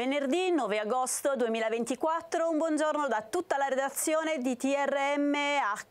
Venerdì 9 agosto 2024, un buongiorno da tutta la redazione di TRM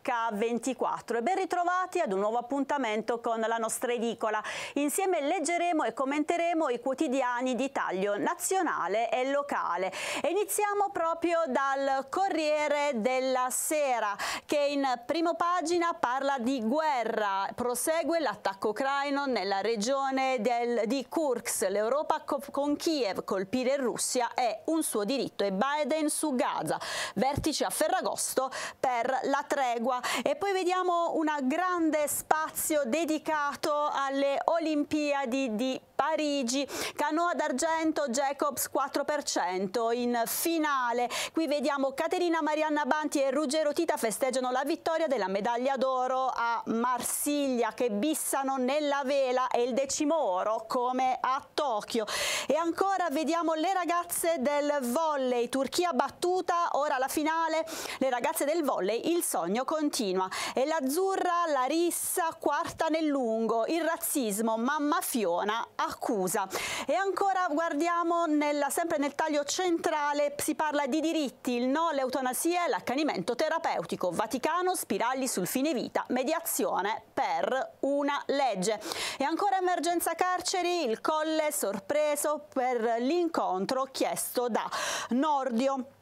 H24 e ben ritrovati ad un nuovo appuntamento con la nostra edicola. Insieme leggeremo e commenteremo i quotidiani di taglio nazionale e locale. Iniziamo proprio dal Corriere della Sera che in primo pagina parla di guerra. Prosegue l'attacco ucraino nella regione del, di Kursk. L'Europa con Kiev colpire il Russia è un suo diritto e Biden su Gaza, vertice a Ferragosto per la tregua. E poi vediamo un grande spazio dedicato alle Olimpiadi di Parigi, canoa d'argento Jacobs 4% in finale. Qui vediamo Caterina Marianna Banti e Ruggero Tita festeggiano la vittoria della medaglia d'oro a Marsiglia che bissano nella vela e il decimo oro come a Tokyo. E ancora vediamo le ragazze del volley, Turchia battuta, ora la finale, le ragazze del volley, il sogno continua. E l'azzurra, la rissa, quarta nel lungo, il razzismo, mamma Fiona a accusa. E ancora guardiamo nella, sempre nel taglio centrale, si parla di diritti, il no all'eutanasia e l'accanimento terapeutico, Vaticano, spiragli sul fine vita, mediazione per una legge. E ancora emergenza carceri, il colle sorpreso per l'incontro chiesto da Nordio.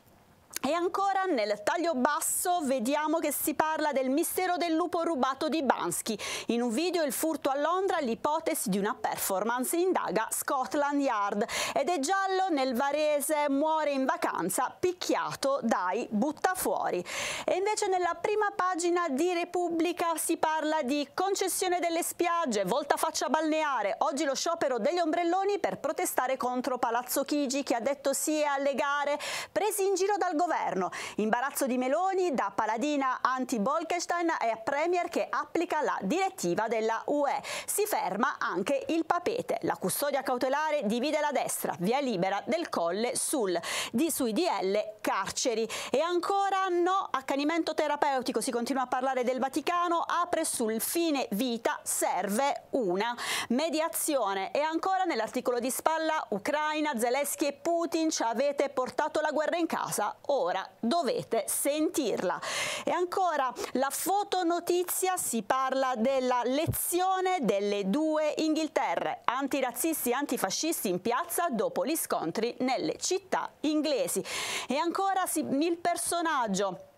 E ancora nel taglio basso vediamo che si parla del mistero del lupo rubato di Bansky. In un video il furto a Londra, l'ipotesi di una performance indaga Scotland Yard. Ed è giallo nel Varese, muore in vacanza, picchiato dai buttafuori. E invece nella prima pagina di Repubblica si parla di concessione delle spiagge, volta faccia balneare. Oggi lo sciopero degli ombrelloni per protestare contro Palazzo Chigi che ha detto sì alle gare presi in giro dal governo. Imbarazzo di Meloni da paladina anti-Bolkestein e Premier che applica la direttiva della UE. Si ferma anche il papete. La custodia cautelare divide la destra, via libera del colle sul, di, sui DL carceri. E ancora no, accanimento terapeutico, si continua a parlare del Vaticano, apre sul fine vita, serve una mediazione. E ancora nell'articolo di spalla, Ucraina, Zelensky e Putin ci avete portato la guerra in casa, ora dovete sentirla. E ancora la fotonotizia si parla della lezione delle due Inghilterre, antirazzisti e antifascisti in piazza dopo gli scontri nelle città inglesi. E ancora il personaggio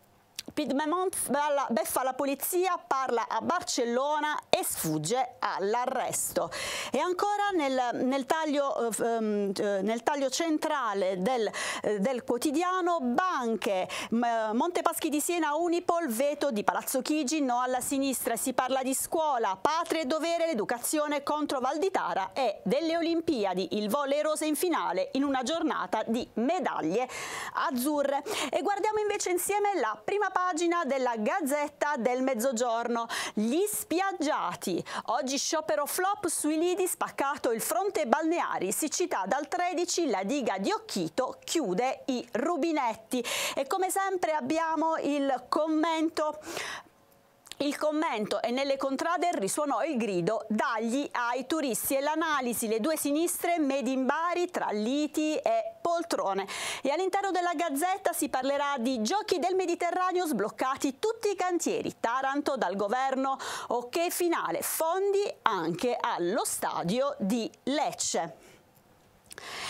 Piedmont beffa la polizia, parla a Barcellona e sfugge all'arresto. E ancora nel, nel, taglio, ehm, eh, nel, taglio, centrale del, eh, del quotidiano Banche, Montepaschi di Siena, Unipol, veto di Palazzo Chigi, no alla sinistra, si parla di scuola, patria e dovere, l'educazione contro Valditara e delle Olimpiadi, il volley rose in finale in una giornata di medaglie azzurre. E guardiamo invece insieme la prima parte pagina della Gazzetta del Mezzogiorno. Gli spiaggiati. Oggi sciopero flop sui lidi spaccato il fronte balneari. Siccità dal 13 la diga di Occhito chiude i rubinetti. E come sempre abbiamo il commento il commento e nelle contrade risuonò il grido dagli ai turisti e l'analisi, le due sinistre made in Bari tra liti e poltrone. E all'interno della Gazzetta si parlerà di giochi del Mediterraneo sbloccati tutti i cantieri, Taranto dal governo, ok finale, fondi anche allo stadio di Lecce.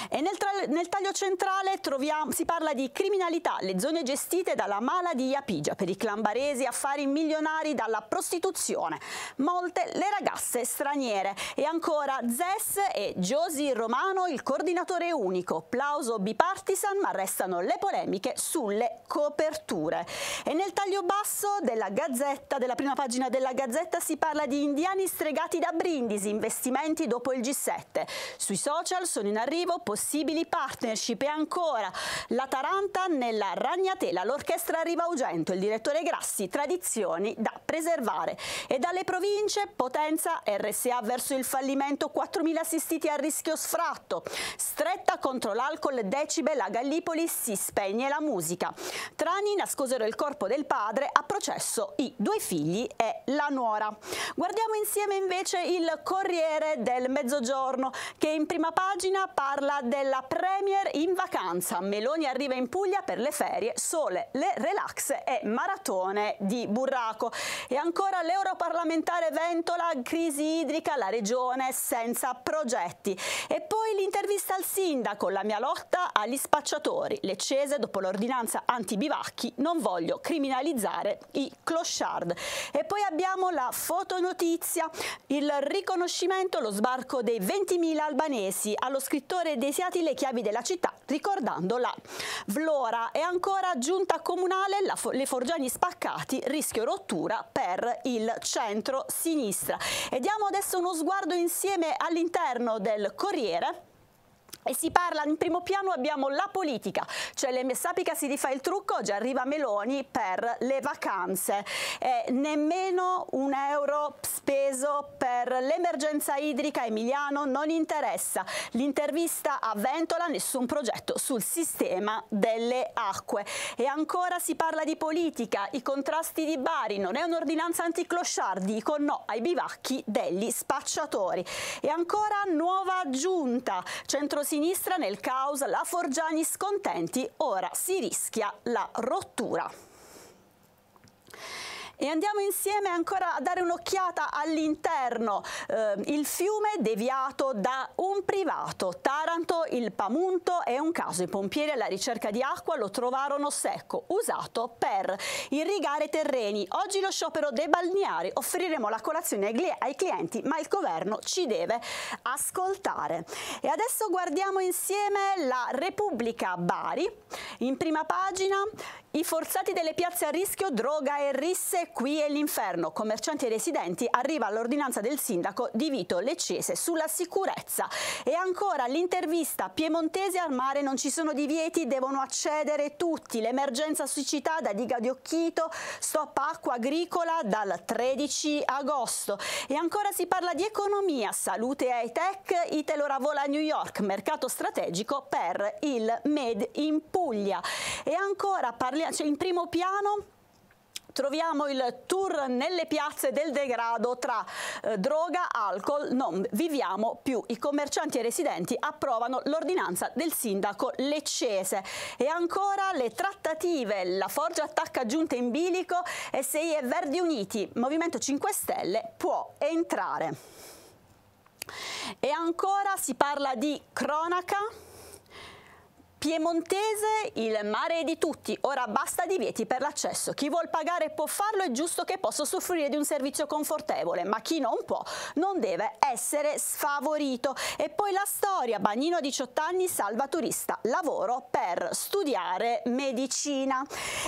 E nel, nel taglio centrale troviamo, si parla di criminalità, le zone gestite dalla mala di Iapigia, per i clan baresi affari milionari dalla prostituzione, molte le ragazze straniere e ancora Zes e Josi Romano, il coordinatore unico, plauso bipartisan ma restano le polemiche sulle coperture. E nel taglio basso della Gazzetta, della prima pagina della Gazzetta si parla di indiani stregati da Brindisi, investimenti dopo il G7. Sui social sono in arrivo arrivo, possibili partnership e ancora la Taranta nella Ragnatela, l'orchestra Rivaugento, il direttore Grassi, tradizioni da preservare. E dalle province, potenza RSA verso il fallimento, 4.000 assistiti a rischio sfratto, stretta contro l'alcol decibel a Gallipoli, si spegne la musica. Trani nascosero il corpo del padre, a processo i due figli e la nuora. Guardiamo insieme invece il Corriere del Mezzogiorno che in prima pagina parla parla della Premier in vacanza. Meloni arriva in Puglia per le ferie, sole, le relax e maratone di burraco. E ancora l'europarlamentare Ventola, crisi idrica, la regione senza progetti. E poi l'intervista al sindaco, la mia lotta agli spacciatori. Leccese dopo l'ordinanza anti-bivacchi, non voglio criminalizzare i clochard. E poi abbiamo la fotonotizia, il riconoscimento, lo sbarco dei 20.000 albanesi allo scrittore Desiati le chiavi della città, ricordando la Vlora. E ancora giunta comunale, la, le Forgiani spaccati, rischio rottura per il centro-sinistra. E diamo adesso uno sguardo insieme all'interno del Corriere e si parla, in primo piano abbiamo la politica, cioè le Messapica si rifà il trucco, oggi arriva Meloni per le vacanze, eh, nemmeno un euro speso per l'emergenza idrica Emiliano non interessa, l'intervista a Ventola, nessun progetto sul sistema delle acque. E ancora si parla di politica, i contrasti di Bari, non è un'ordinanza anticlochard, dico no ai bivacchi degli spacciatori. E ancora nuova giunta, centro sinistra nel caos, la Forgiani scontenti, ora si rischia la rottura. E andiamo insieme ancora a dare un'occhiata all'interno. Eh, il fiume deviato da un privato. Taranto, il Pamunto è un caso. I pompieri alla ricerca di acqua lo trovarono secco, usato per irrigare terreni. Oggi lo sciopero dei balneari. Offriremo la colazione ai clienti, ma il governo ci deve ascoltare. E adesso guardiamo insieme la Repubblica Bari. In prima pagina i forzati delle piazze a rischio, droga e risse, qui è l'inferno. Commercianti e residenti arriva all'ordinanza del sindaco di Vito Leccese sulla sicurezza. E ancora l'intervista piemontese al mare non ci sono divieti, devono accedere tutti. L'emergenza siccità da diga di Occhito, stop acqua agricola dal 13 agosto. E ancora si parla di economia, salute e high-tech, Itelora vola a New York, mercato strategico per il Made in Puglia. E ancora parliamo cioè in primo piano troviamo il tour nelle piazze del degrado tra eh, droga, alcol, non viviamo più. I commercianti e i residenti approvano l'ordinanza del sindaco leccese. E ancora le trattative, la Forgia attacca giunta in bilico, SI e Verdi Uniti, Movimento 5 Stelle può entrare. E ancora si parla di cronaca. Piemontese, il mare è di tutti, ora basta divieti per l'accesso. Chi vuol pagare può farlo, è giusto che possa soffrire di un servizio confortevole, ma chi non può non deve essere sfavorito. E poi la storia, Bagnino a 18 anni, salva turista, lavoro per studiare medicina.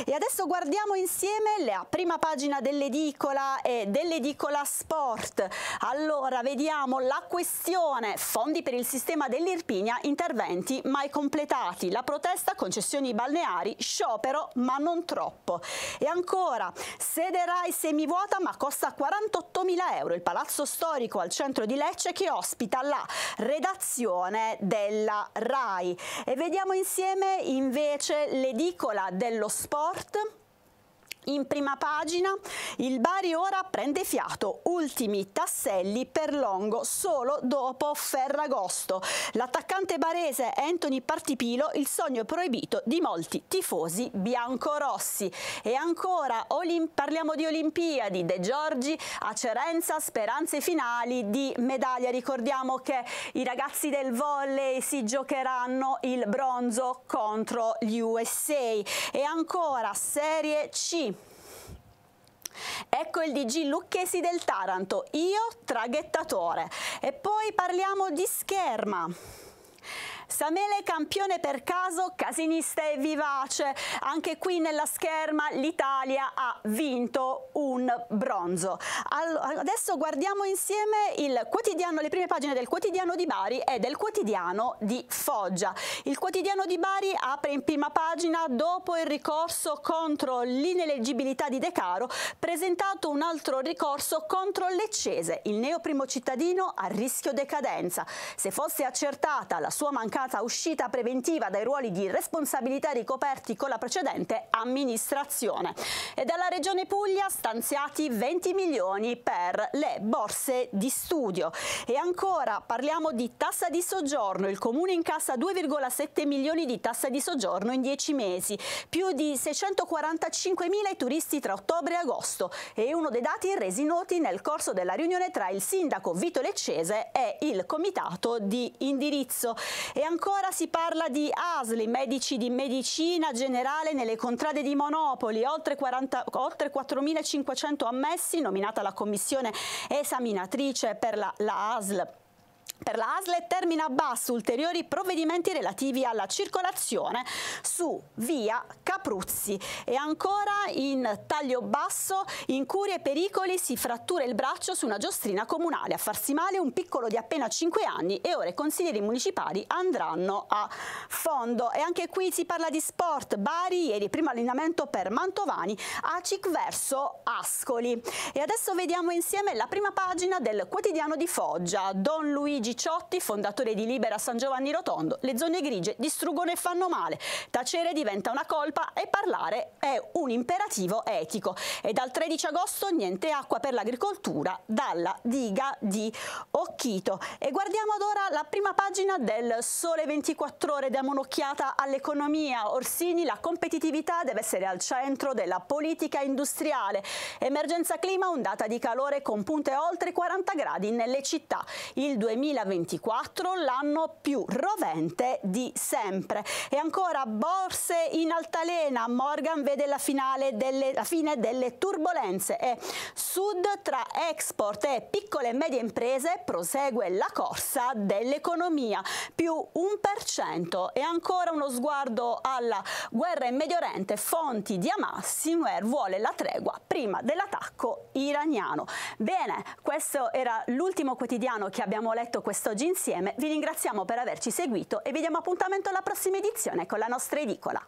E adesso guardiamo insieme la prima pagina dell'edicola e dell'edicola sport. Allora, vediamo la questione, fondi per il sistema dell'Irpinia, interventi mai completati Infatti la protesta, concessioni balneari, sciopero ma non troppo. E ancora, sede RAI semivuota ma costa 48.000 euro, il palazzo storico al centro di Lecce che ospita la redazione della RAI. E vediamo insieme invece l'edicola dello sport in prima pagina il Bari ora prende fiato, ultimi tasselli per Longo solo dopo Ferragosto. L'attaccante barese Anthony Partipilo, il sogno proibito di molti tifosi biancorossi. E ancora parliamo di Olimpiadi, De Giorgi a Cerenza, speranze finali di medaglia. Ricordiamo che i ragazzi del volley si giocheranno il bronzo contro gli USA. E ancora Serie C. Ecco il DG Lucchesi del Taranto, io traghettatore. E poi parliamo di scherma. Samele campione per caso, casinista e vivace. Anche qui nella scherma l'Italia ha vinto un bronzo. Allora, adesso guardiamo insieme il quotidiano, le prime pagine del quotidiano di Bari e del quotidiano di Foggia. Il quotidiano di Bari apre in prima pagina dopo il ricorso contro l'ineleggibilità di De Caro, presentato un altro ricorso contro Leccese, il neo primo cittadino a rischio decadenza. Se fosse accertata la sua mancanza determinata uscita preventiva dai ruoli di responsabilità ricoperti con la precedente amministrazione. E dalla Regione Puglia stanziati 20 milioni per le borse di studio. E ancora parliamo di tassa di soggiorno. Il Comune incassa 2,7 milioni di tassa di soggiorno in 10 mesi, più di 645 mila turisti tra ottobre e agosto. È uno dei dati resi noti nel corso della riunione tra il sindaco Vito Leccese e il comitato di indirizzo. E ancora si parla di ASLI, medici di medicina generale nelle contrade di Monopoli, oltre, oltre 4.500 ammessi, nominata la commissione esaminatrice per la, la ASL per la ASL termina a basso ulteriori provvedimenti relativi alla circolazione su via Capruzzi. E ancora in taglio basso incurie e pericoli si frattura il braccio su una giostrina comunale. A farsi male un piccolo di appena 5 anni e ora i consiglieri municipali andranno a fondo. E anche qui si parla di sport. Bari ieri primo allenamento per Mantovani Acic verso Ascoli. E adesso vediamo insieme la prima pagina del quotidiano di Foggia. Don Luigi Ciciotti, fondatore di Libera San Giovanni Rotondo, le zone grigie distruggono e fanno male, tacere diventa una colpa e parlare è un imperativo etico. E dal 13 agosto niente acqua per l'agricoltura dalla diga di Occhito. E guardiamo ad ora la prima pagina del Sole 24 Ore, diamo un'occhiata all'economia. Orsini, la competitività deve essere al centro della politica industriale. Emergenza clima, ondata di calore con punte oltre 40 gradi nelle città. Il 2000 2024, l'anno più rovente di sempre. E ancora borse in altalena, Morgan vede la, delle, la fine delle turbulenze e Sud tra export e piccole e medie imprese prosegue la corsa dell'economia, più 1% e ancora uno sguardo alla guerra in Medio Oriente, fonti di Hamas, Sinwer vuole la tregua prima dell'attacco iraniano. Bene, questo era l'ultimo quotidiano che abbiamo letto quest'oggi insieme. Vi ringraziamo per averci seguito e vi diamo appuntamento alla prossima edizione con la nostra edicola.